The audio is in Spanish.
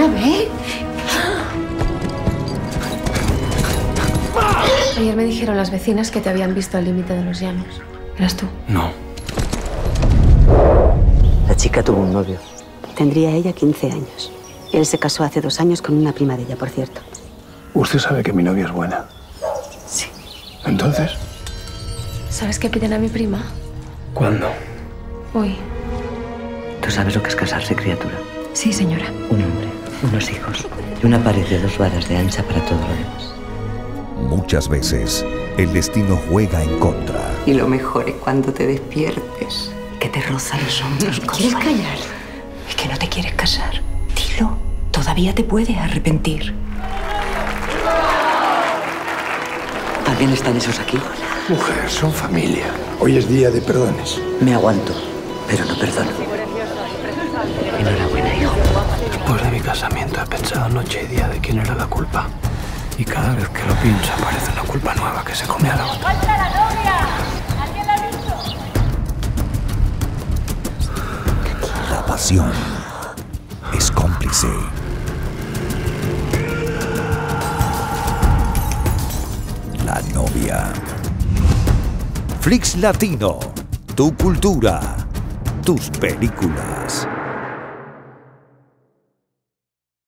¿Eh? Ayer me dijeron las vecinas que te habían visto al límite de los llanos. ¿Eras tú? No. La chica tuvo un novio. Tendría ella 15 años. Él se casó hace dos años con una prima de ella, por cierto. Usted sabe que mi novia es buena. Sí. Entonces, ¿Sabes qué piden a mi prima? ¿cuándo? Hoy. ¿Tú sabes lo que es casarse, criatura? Sí, señora. Un hombre, unos hijos y una pared de dos varas de ancha para todo lo demás. Muchas veces, el destino juega en contra. Y lo mejor es cuando te despiertes, que te rozan los hombros. ¿Quieres callar? Es que no te quieres casar. Dilo. Todavía te puedes arrepentir. ¿También están esos aquí? Mujer, son familia. Hoy es día de perdones. Me aguanto, pero no perdono. Después de mi casamiento he pensado noche y día de quién era la culpa. Y cada vez que lo pienso aparece una culpa nueva que se come a la otra. La pasión es cómplice. La novia. Flix Latino. Tu cultura. Tus películas.